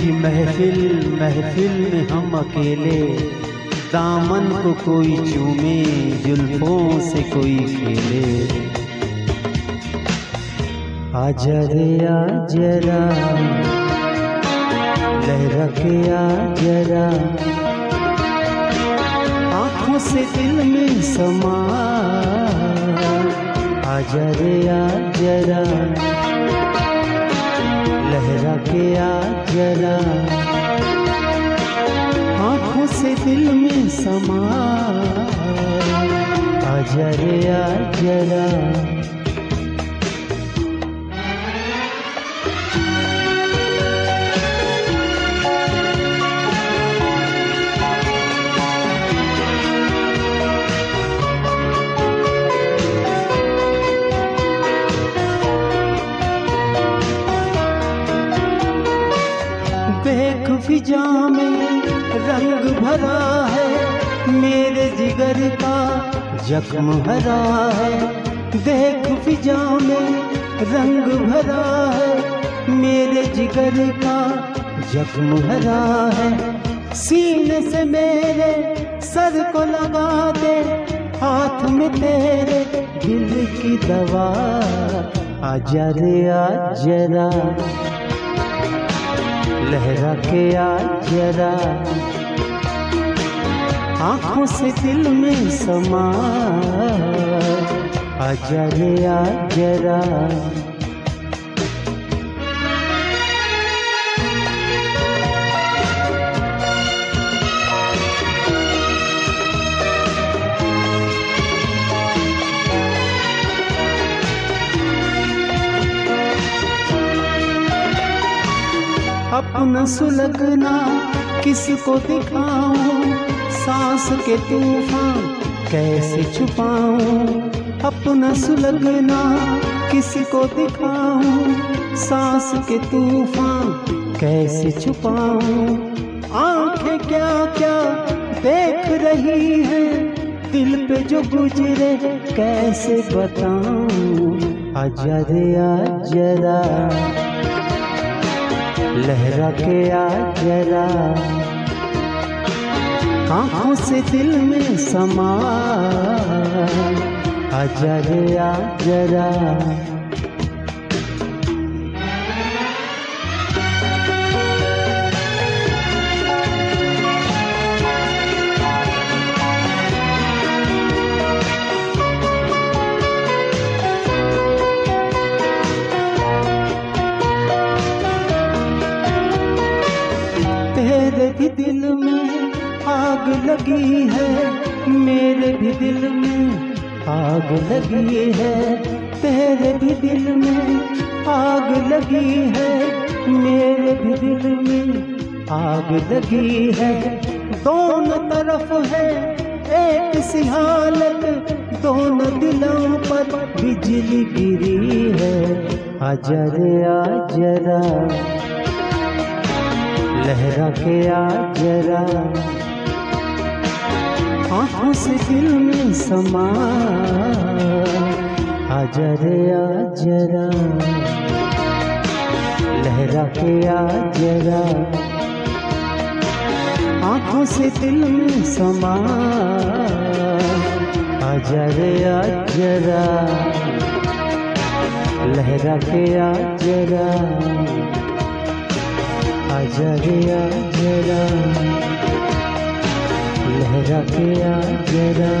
ये की महफिल महफिल में हम अकेले। दामन को कोई चूमे, जुल्फों से कोई खेले। आजा रे, आ जरा लहरा के आ जरा आँखों से दिल में समा। आजा रे, आ जरा आ जरा। आँखों से दिल में समा। आ जरा। फिजा में रंग भरा है, मेरे जिगर का जख्म भरा है। देख फिजा में रंग भरा है, मेरे जिगर का जख्म भरा है। सीने से मेरे सर को लगा दे, हाथ में तेरे दिल की दवा। आजा रे, आ जरा लहरा के आज जरा। आँखों से दिल में समा। आजा रे जरा। अपना सुलगना, किसको दिखाऊँ? सांस के तूफ़ान कैसे छुपाऊं? अपना सुलगना, किसको दिखाऊँ? सांस के तूफ़ान कैसे छुपाऊं? आँखें क्या क्या देख रही हैं? दिल पे जो गुजरे, कैसे बताऊँ? आजा रे आ जरा लहरा के आ जरा। आँखों से दिल में समा। आ जरा। भी दिल में आग लगी है, मेरे भी दिल में आग लगी है, तेरे भी दिल में आग लगी है, मेरे भी दिल में आग लगी है। दोनों तरफ़ है एक सी हालत, दोनों दिलों पर बिजली गिरी है। आजा रे आ जरा लहरा के आ जरा। आँखों से दिल में समा। आजा रे आ जरा। लहरा के आ जरा। आँखों से दिल में समा। आजा रे आ जरा। लहरा के आ जरा। आजा आ जरा लहरा के जरा